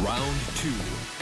Round two.